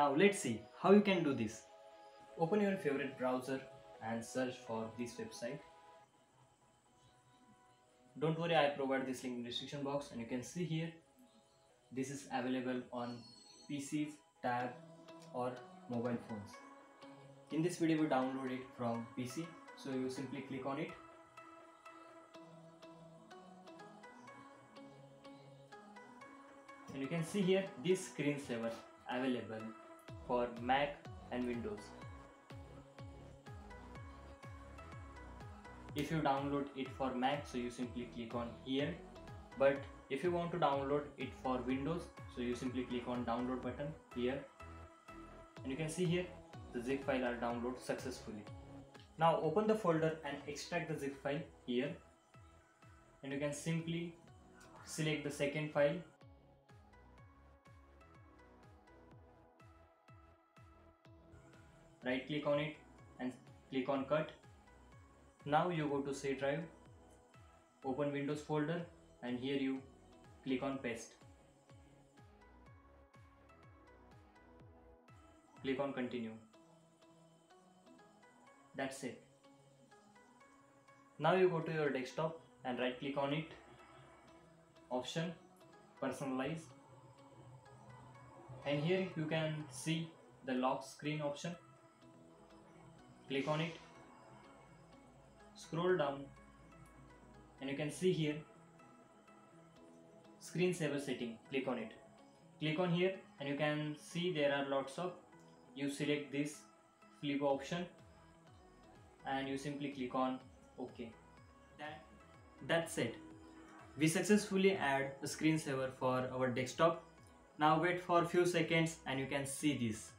Now let's see how you can do this. Open your favorite browser and search for this website. Don't worry, I provide this link in description box and you can see here this is available on PCs, tab or mobile phones. In this video we download it from PC so you simply click on it and you can see here this screensaver available for Mac and Windows. If you download it for Mac so you simply click on here but if you want to download it for Windows so you simply click on download button here and you can see here the zip file are downloaded successfully. Now open the folder and extract the zip file here and you can simply select the second file right click on it and click on cut. Now you go to C drive open windows folder and here you click on paste. Click on continue. That's it. Now you go to your desktop and right click on it. Option personalize. And here you can see the lock screen option click on it. Scroll down. And you can see here screensaver setting. Click on it. Click on here and you can see there are lots of you select this flip option and you simply click on ok. That that's it. We successfully add a screensaver for our desktop. Now wait for a few seconds and you can see this